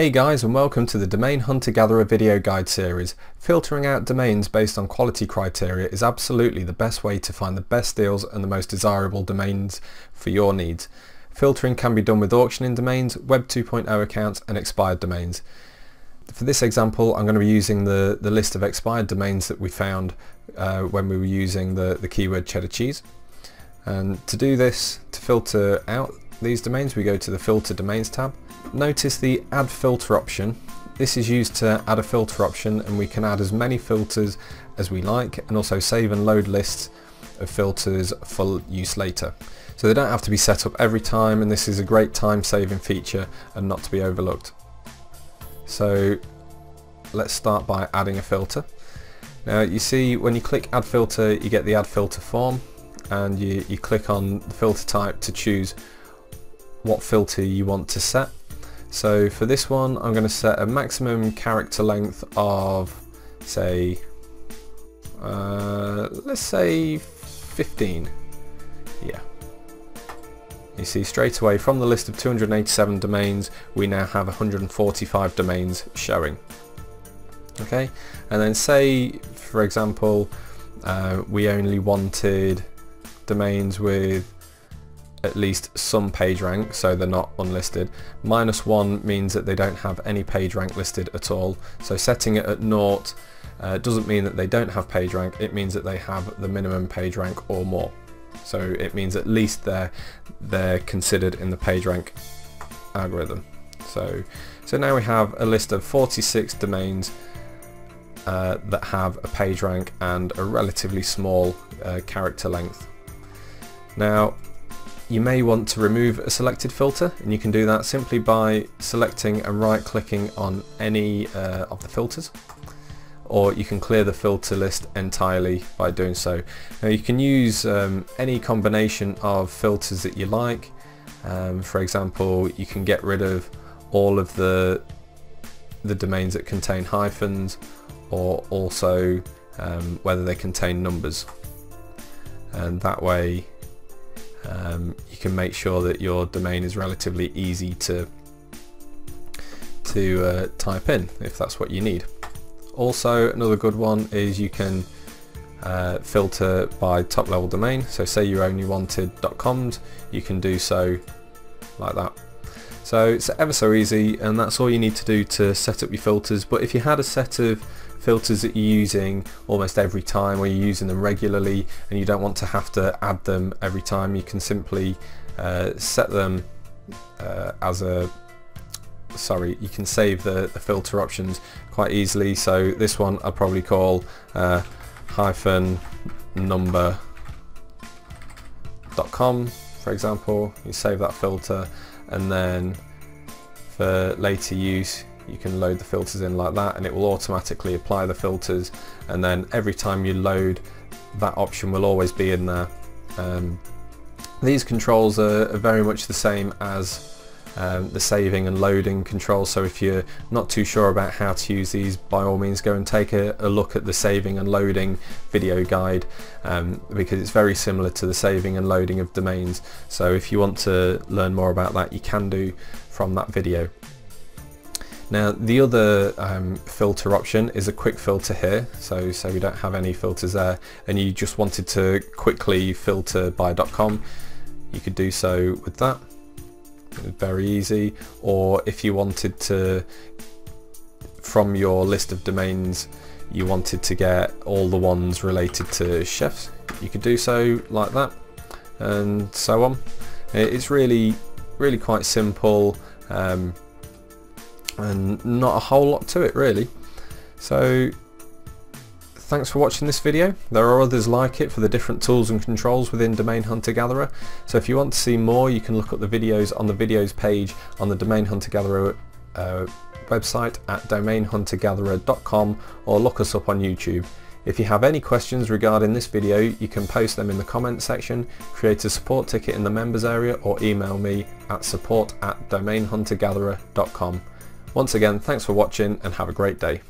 Hey guys and welcome to the Domain Hunter Gatherer video guide series. Filtering out domains based on quality criteria is absolutely the best way to find the best deals and the most desirable domains for your needs. Filtering can be done with auctioning domains, Web 2.0 accounts and expired domains. For this example I'm going to be using the, the list of expired domains that we found uh, when we were using the, the keyword cheddar cheese. And to do this, to filter out these domains we go to the filter domains tab Notice the add filter option. This is used to add a filter option and we can add as many filters as we like and also save and load lists of filters for use later. So they don't have to be set up every time and this is a great time saving feature and not to be overlooked. So let's start by adding a filter. Now you see when you click add filter you get the add filter form and you, you click on the filter type to choose what filter you want to set. So for this one I'm going to set a maximum character length of say uh, let's say 15 yeah. You see straight away from the list of 287 domains we now have 145 domains showing. Okay? And then say for example uh, we only wanted domains with at least some page rank so they're not unlisted. Minus one means that they don't have any page rank listed at all. So setting it at naught uh, doesn't mean that they don't have page rank, it means that they have the minimum page rank or more. So it means at least they're, they're considered in the page rank algorithm. So, so now we have a list of 46 domains uh, that have a page rank and a relatively small uh, character length. Now you may want to remove a selected filter and you can do that simply by selecting and right clicking on any uh, of the filters or you can clear the filter list entirely by doing so. Now you can use um, any combination of filters that you like. Um, for example, you can get rid of all of the the domains that contain hyphens or also um, whether they contain numbers and that way um, you can make sure that your domain is relatively easy to to uh, type in if that's what you need. Also another good one is you can uh, filter by top level domain so say you only wanted .coms you can do so like that. So it's ever so easy and that's all you need to do to set up your filters but if you had a set of filters that you're using almost every time or you're using them regularly and you don't want to have to add them every time. You can simply uh, set them uh, as a sorry you can save the, the, filter options quite easily. So this one I'll probably call uh, hyphen number dot com for example. You save that filter and then for later use you can load the filters in like that and it will automatically apply the filters and then every time you load that option will always be in there. Um, these controls are, are, very much the same as um, the saving and loading controls so if you're not too sure about how to use these by all means go and take a, a look at the saving and loading video guide um, because it's very similar to the saving and loading of domains so if you want to learn more about that you can do from that video. Now the other um, filter option is a quick filter here, so so we don't have any filters there, and you just wanted to quickly filter by .com, you could do so with that. Very easy. Or if you wanted to, from your list of domains, you wanted to get all the ones related to chefs, you could do so like that, and so on. It's really really quite simple. Um, and not a whole lot to it really. So thanks for watching this video. There are others like it for the different tools and controls within Domain Hunter Gatherer. So if you want to see more you can look at the videos on the videos page on the Domain Hunter Gatherer uh, website at domainhuntergatherer.com or look us up on YouTube. If you have any questions regarding this video, you can post them in the comment section, create a support ticket in the members area or email me at support at domainhuntergatherer.com. Once again, thanks for watching and have a great day.